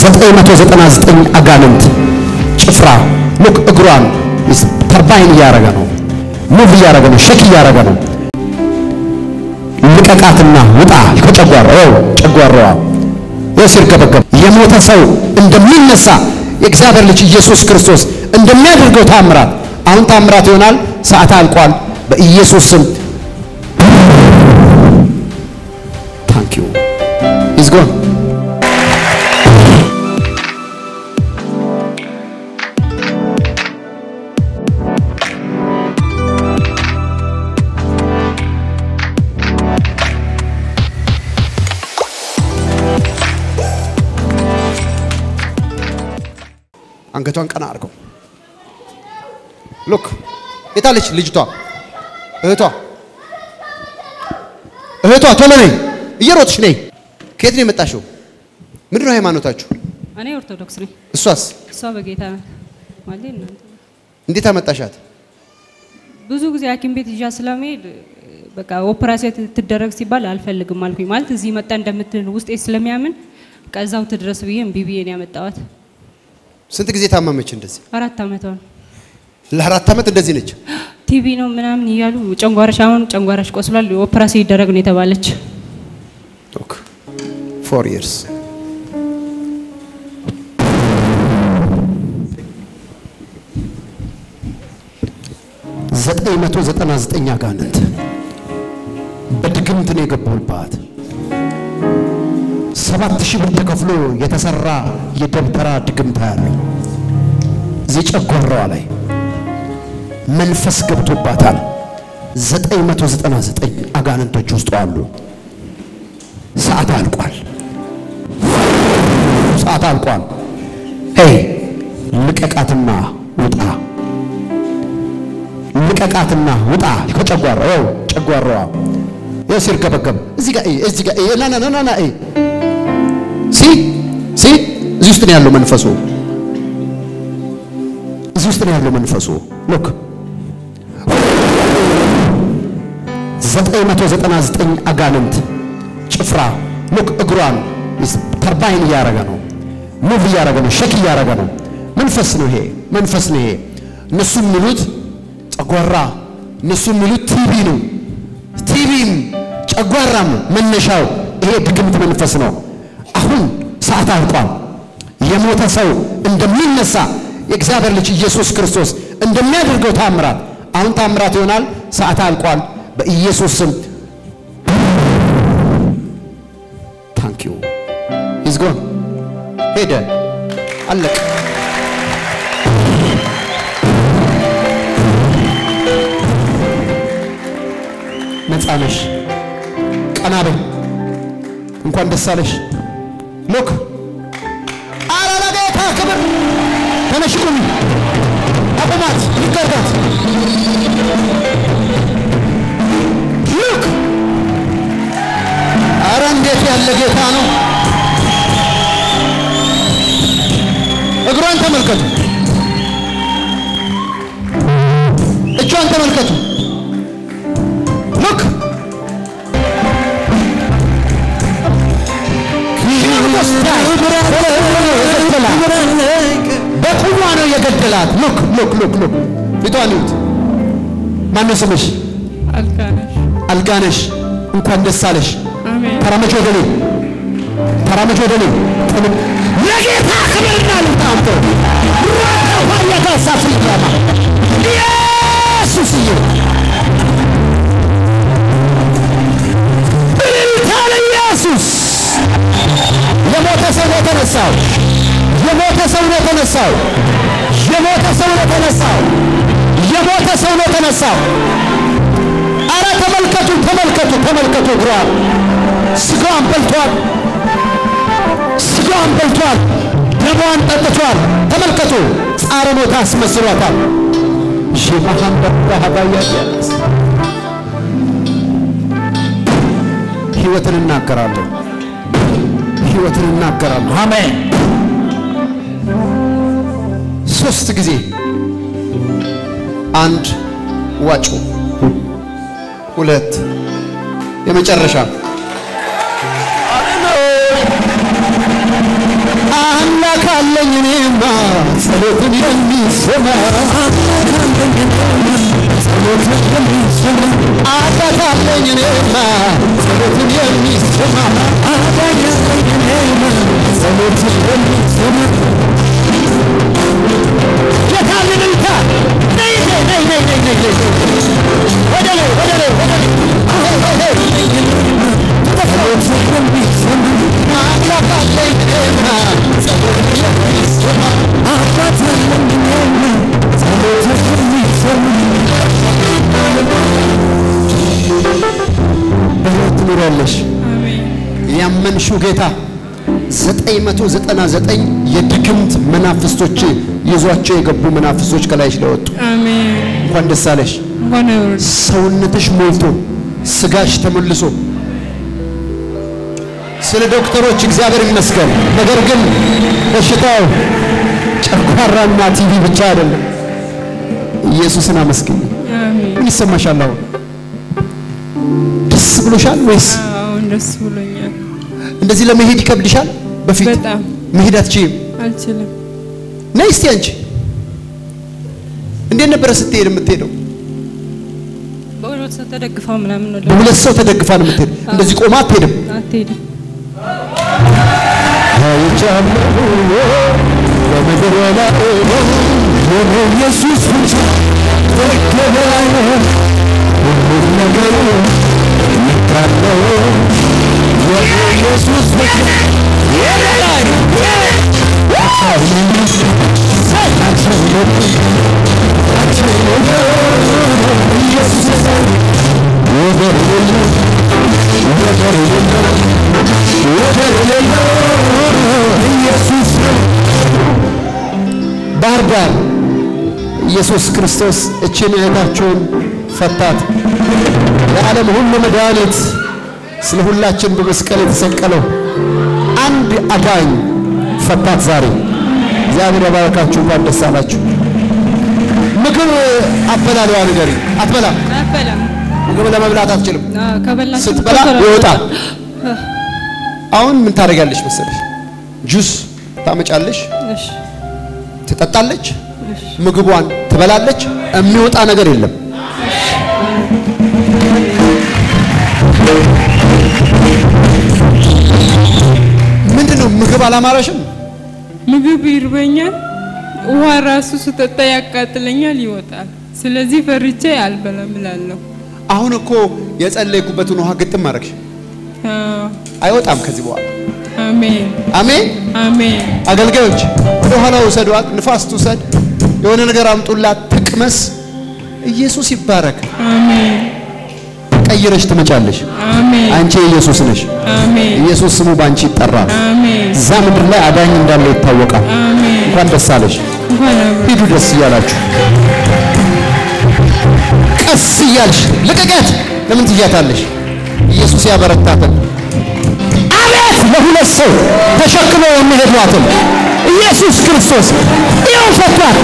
ዘጠኝ መቶ ዘጠና ዘጠኝ አጋንንት ጭፍራ look እግሯን turbine እያደረገ ነው፣ move እያደረገ ነው፣ shake እያደረገ ነው። ልቀቃትና ውጣ ከጨጓራው ጨጓራዋ ሲርገበገብ የሞተ ሰው እንደሚነሳ የእግዚአብሔር ልጅ ኢየሱስ ክርስቶስ እንደሚያደርገው ታምራት አሁን ታምራት ይሆናል። ሰዓት አልቋል። በኢየሱስ ስም ታንክ ዩ ኢዝ ጎን አንገቷን ቀና አድርገው ሉክ የታለች ልጅቷ እህቷ እህቷ ቶሎ ነይ እየሮጥሽ ነይ ከየት ነው የመጣሽው ምንድን ነው ሃይማኖታችሁ እኔ ኦርቶዶክስ ነኝ። እሷስ እሷ በጌታ ማለት እናንተ እንዴት አመጣሻት ብዙ ጊዜ ሐኪም ቤት ይዣ ስለመሄድ በቃ ኦፕራሲዮን ትደረግ ሲባል አልፈልግም አልኩኝ። ማለት እዚህ መጣ እንደምትል ውስጤ ስለሚያምን እዛው ትድረስ ብዬ እምቢ ብዬ ነው ያመጣኋት። ስንት ጊዜ ታመመች እንደዚህ አራት ዓመቷ ነው። ለአራት ዓመት እንደዚህ ነች። ቲቢ ነው ምናምን እያሉ ጨንጓራሽ አሁን ጨንጓራሽ ቆስሏል። ኦፕራሲዮን ይደረግ ነው የተባለች። look four years። ዘጠኝ መቶ ዘጠና ዘጠኝ አጋንንት በድግምት ነው የገቡባት። ሰባት ሺህ ብር ተከፍሎ የተሰራ የደብተራ ድግምት ያለው እዚህ ጨጓራዋ ላይ መንፈስ ገብቶባታል። ዘጠኝ መቶ ዘጠና ዘጠኝ አጋንንቶች ውስጡ አሉ። ሰዓት አልቋል። ሰዓት አልቋል። ሄይ ልቀቃትና ውጣ፣ ልቀቃትና ውጣ ከጨጓራው ጨጓራዋ ይኸው ሲርገበገብ እዚህ ጋር እዚህ ጋር ና ና ና ና see see እዚህ ውስጥ ነው ያለው መንፈሱ። እዚህ ውስጥ ነው ያለው መንፈሱ። look 999 አጋንንት ጭፍራ look እግሯን turbine እያደረገ ነው፣ move እያደረገ ነው፣ shake እያደረገ ነው። መንፈስ ነው ይሄ፣ መንፈስ ነው ይሄ። እነሱ የሚሉት ጨጓራ፣ እነሱ የሚሉት ቲቢ ነው። ቲቢም ጨጓራም መነሻው ይሄ ድግምት መንፈስ ነው። አሁን ሰዓት አልቋል። የሞተ ሰው እንደሚነሳ የእግዚአብሔር ልጅ ኢየሱስ ክርስቶስ እንደሚያደርገው ታምራት አሁን ታምራት ይሆናል። ሰዓት አልቋል። በኢየሱስ ስም thank you is gone ሄደ፣ አለቀ። ነፃ ነሽ። ቀና በይ። እንኳን ደስ አለሽ። ሎክ ኧረ ለጌታ ክብር ተነሽ፣ ቁሚ፣ አቁማት፣ ይገርዳት። ኧረ እንዴት ያለ ጌታ ነው! እግሯን ተመልከቱ፣ እጇን ተመልከቱ። look በቁሟ ነው የገደላት። look look look look ፊቷን ይዩት። ማነው ስምሽ? አልካነሽ አልጋነሽ። እንኳን ደስ አለሽ። ተራመች ወደ እኔ፣ ተራመች ወደ እኔ። ለጌታ ክብርና ልታምቶ ዋየጋሳ ፍያማ ኢየሱስዬ እልልታ ለኢየሱስ። የሞተ ሰው ነው የተነሳው። የሞተ ሰው ነው የተነሳው። የሞተ ሰው ነው የተነሳው። የሞተ ሰው ነው የተነሳው። አረ ተመልከቱ፣ ተመልከቱ፣ ተመልከቱ። እግሯ ስጋዋን በልቷል፣ ስጋዋን በልቷል፣ ደሟን ጠጥቷል። ተመልከቱ፣ ጻረ ሞት አስመስሏታል። ሺማሃንበባሃባያያስ ሕይወትን እናገራለሁ፣ ሕይወትን እናገራለሁ። አሜን። ሶስት ጊዜ አንድ ዋጩ። ሁለት የመጨረሻ بيننا صلت يمي السماء كان بيننا صلت يمي السماء عاد كان بيننا صلت يمي السماء عاد كان بيننا صلت يمي السماء يا كان ትኖሪያለሽ። ያመንሽው ጌታ 999 የድግምት መናፍስቶች ይዟቸው የገቡ መናፍስቶች ከላይሽ ላይ ወጡ። አሜን እንኳን ደስ አለሽ። ሰውነትሽ ሞልቶ ስጋሽ ተመልሶ ስለ ዶክተሮች እግዚአብሔር ይመስገን። ነገር ግን በሽታው ጨጓራና ቲቪ ብቻ አይደለም። ኢየሱስን አመስግኝ። ምን ይሰማሻል አሁን? ደስ ብሎሻል ወይስ አሁን ደስ ብሎኛል እንደዚህ ለመሄድ ይከብድሻል? በፊት መሄድ አትችይም። አልችልም ነይ እስቲ አንቺ እንዴት ነበረ ስትሄድ የምትሄደው? በሁለት ሰው ተደግፋ ምናምን ነው በሁለት ሰው ተደግፋ ነው የምትሄድ። እንደዚህ ቆማ አትሄድም። አትሄድም አይቻለሁ በምድር ላይ ብቻ ሁሉም ነገር ብቻ ባህር ዳር ኢየሱስ ክርስቶስ እችን እህታችሁን ፈታት። የዓለም ሁሉ መድኃኒት ስለ ሁላችን በመስቀል የተሰቀለው አንድ አዳኝ ፈታት ዛሬ። እግዚአብሔር ያባረካችሁ። እንኳን ደስ አላችሁ። ምግብ አበላሏ ንገሪ። አትበላ ምግብ ለመብላት አትችልም። ስትበላ ይወጣል። አሁን ምን ታደርጋለች መሰለሽ? ጁስ ታመጫለሽ፣ ትጠጣለች፣ ምግቧን ትበላለች። የሚወጣ ነገር የለም። ምንድነው ምግብ አላማረሽም? ምግብ ይርበኛል፣ ውሃ ራሱ ስጠጣ ያቃጥለኛል፣ ይወጣል። ስለዚህ ፈርቼ አልበላም እላለሁ። አሁን እኮ የጸለይኩበትን ውሃ ግጥም አደረግሽ። አዎ፣ አይወጣም ከዚህ በኋላ። አሜን አሜን። አሜን አገልጋዮች ወደ ኋላ ውሰዷት፣ ንፋስ ትውሰድ፣ የሆነ ነገር አምጡላት፣ ትቅመስ። ኢየሱስ ይባረክ። አሜን ቀይረሽ ትመጫለሽ። አንቺ ኢየሱስ ነሽ። ኢየሱስ ስሙ ባንቺ ይጠራል። እዛ ምድር ላይ አዳኝ እንዳለው ይታወቃል። እንኳን ደስ አለሽ። ሂዱ ደስ እያላችሁ ቀስ እያልሽ ልቀቂያት። ለምን ትያታለሽ? ኢየሱስ ያበረታትን። አቤት ለሁለት ሰው ተሸክሞ የሚሄዷትን ኢየሱስ ክርስቶስ ይኸው ፈቷት።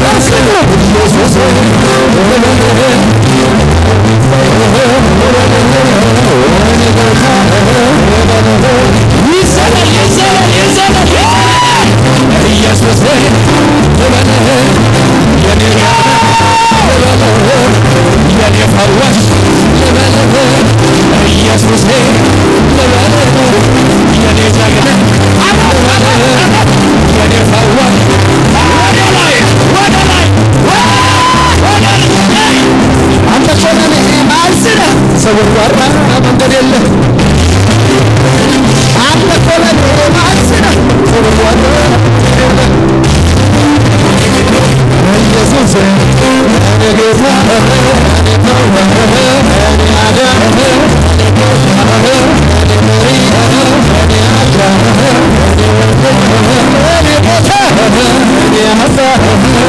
Let's Yeah!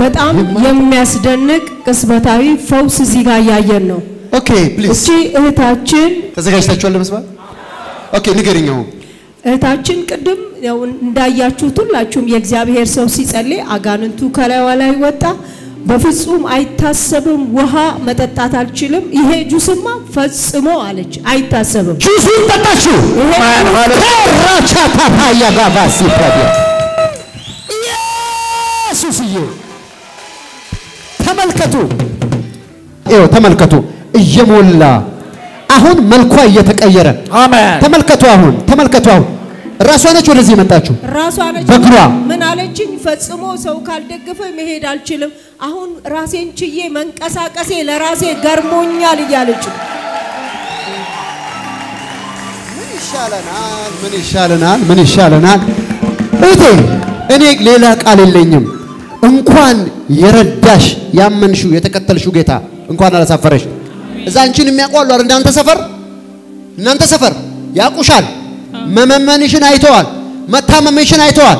በጣም የሚያስደንቅ ቅጽበታዊ ፈውስ እዚህ ጋር እያየን ነው። ኦኬ ፕሊዝ። እቺ እህታችን ተዘጋጅታችኋል ለመስማት? ኦኬ ንገሪኝ አሁን። እህታችን ቅድም ያው እንዳያችሁት ሁላችሁም የእግዚአብሔር ሰው ሲጸልይ አጋንንቱ ከላይዋ ላይ ወጣ። በፍጹም አይታሰብም፣ ውሃ መጠጣት አልችልም፣ ይሄ ጁስማ ፈጽሞ አለች አይታሰብም። ጁሱን ጠጣችሁ? ራቻታታያ ጋባሲ ፕሮብሌም ተመልከቱ። ይኸው ተመልከቱ። እየሞላ አሁን መልኳ እየተቀየረ አሜን። ተመልከቱ አሁን ተመልከቱ አሁን። ራሷ ነች ወደዚህ የመጣችሁ ራሷ ነች በእግሯ? ምን አለችኝ? ፈጽሞ ሰው ካልደገፈ መሄድ አልችልም። አሁን ራሴን ችዬ መንቀሳቀሴ ለራሴ ገርሞኛል እያለች ምን ይሻለናል? ምን ይሻለናል? ምን ይሻለናል? እህቴ እኔ ሌላ ቃል የለኝም እንኳን የረዳሽ ያመንሽው የተከተልሽው ጌታ እንኳን አላሳፈረሽ። እዛ አንቺን የሚያውቋሉ አይደል? እናንተ ሰፈር እናንተ ሰፈር ያቁሻል መመመንሽን አይተዋል መታመምሽን አይተዋል።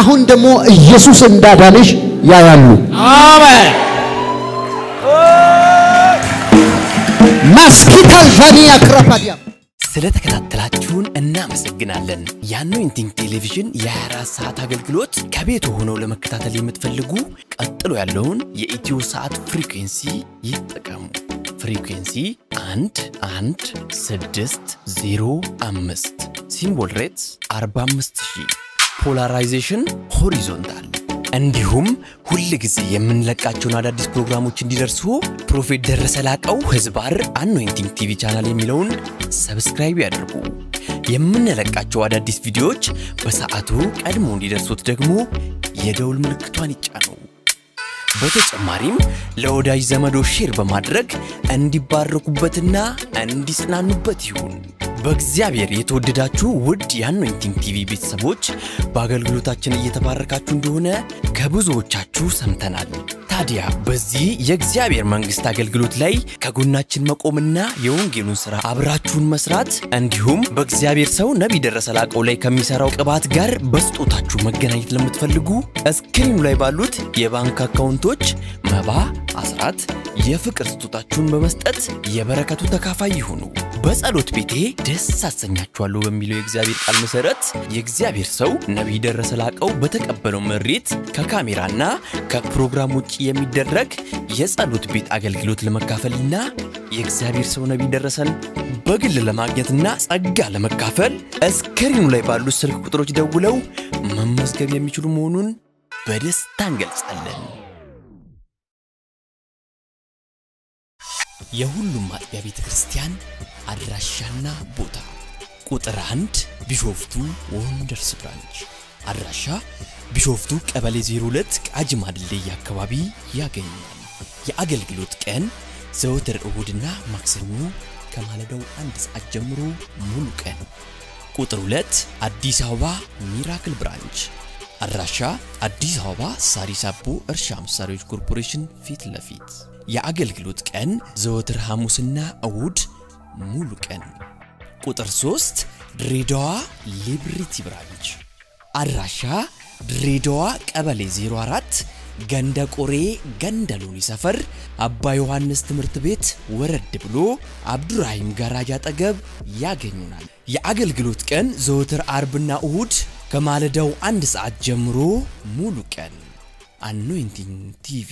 አሁን ደግሞ ኢየሱስ እንዳዳንሽ ያያሉ። አሜን። ማስኪታል ቫኒያ ክራፓዲያ ስለተከታተላችሁን እናመሰግናለን። የአኖይንቲንግ ቴሌቪዥን የ24 ሰዓት አገልግሎት ከቤት ሆነው ለመከታተል የምትፈልጉ ቀጥሎ ያለውን የኢትዮ ሳት frequency ይጠቀሙ። frequency 1 1 6 0 5 symbol rates 45000 polarization horizontal እንዲሁም ሁል ጊዜ የምንለቃቸውን አዳዲስ ፕሮግራሞች እንዲደርሱ prophet ደረሰ ላቀው ህዝባር አኖይንቲንግ ቲቪ ቻናል የሚለውን subscribe ያድርጉ። የምንለቃቸው አዳዲስ ቪዲዮዎች በሰዓቱ ቀድሞ እንዲደርሱት ደግሞ የደወል ምልክቷን ይጫኑ። በተጨማሪም ለወዳጅ ዘመዶ share በማድረግ እንዲባረኩበትና እንዲጽናኑበት ይሁን። በእግዚአብሔር የተወደዳችሁ ውድ የአኖይንቲንግ ቲቪ ቤተሰቦች በአገልግሎታችን እየተባረካችሁ እንደሆነ ከብዙዎቻችሁ ሰምተናል። ታዲያ በዚህ የእግዚአብሔር መንግሥት አገልግሎት ላይ ከጎናችን መቆምና የወንጌሉን ሥራ አብራችሁን መስራት እንዲሁም በእግዚአብሔር ሰው ነቢይ ደረሰ ላቀው ላይ ከሚሠራው ቅባት ጋር በስጦታችሁ መገናኘት ለምትፈልጉ እስክሪኑ ላይ ባሉት የባንክ አካውንቶች መባ፣ አስራት፣ የፍቅር ስጦታችሁን በመስጠት የበረከቱ ተካፋይ ይሁኑ። በጸሎት ቤቴ ደስ አሰኛችኋለሁ በሚለው የእግዚአብሔር ቃል መሰረት የእግዚአብሔር ሰው ነቢይ ደረሰ ላቀው በተቀበለው መሬት ከካሜራና ከፕሮግራም ውጭ የሚደረግ የጸሎት ቤት አገልግሎት ለመካፈልና የእግዚአብሔር ሰው ነቢይ ደረሰን በግል ለማግኘትና ጸጋ ለመካፈል እስክሪኑ ላይ ባሉት ስልክ ቁጥሮች ደውለው መመዝገብ የሚችሉ መሆኑን በደስታ እንገልጻለን። የሁሉም አጥቢያ ቤተ ክርስቲያን አድራሻና ቦታ ቁጥር አንድ ቢሾፍቱ ወንደርስ branch አድራሻ ቢሾፍቱ ቀበሌ 02 ቃጂማ ድልድይ አካባቢ ያገኛል። የአገልግሎት ቀን ዘወትር እሁድና ማክሰኞ ከማለዳው አንድ ሰዓት ጀምሮ ሙሉ ቀን። ቁጥር 2 አዲስ አበባ ሚራክል branch አድራሻ አዲስ አበባ ሳሪስ አቦ እርሻ መሳሪያዎች ኮርፖሬሽን ፊት ለፊት የአገልግሎት ቀን ዘወትር ሐሙስና እሁድ ሙሉ ቀን። ቁጥር 3 ድሬዳዋ ሊበርቲ branch አድራሻ ድሬዳዋ ቀበሌ 04 ገንደ ቆሬ ገንደ ሎኒ ሰፈር አባ ዮሐንስ ትምህርት ቤት ወረድ ብሎ አብዱራሂም ጋራጅ አጠገብ ያገኙናል። የአገልግሎት ቀን ዘወትር አርብና እሁድ ከማለዳው አንድ ሰዓት ጀምሮ ሙሉ ቀን። አኖይንቲንግ ቲቪ